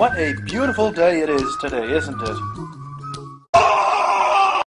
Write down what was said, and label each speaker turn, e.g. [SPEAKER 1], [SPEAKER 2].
[SPEAKER 1] What a beautiful day it is today, isn't it?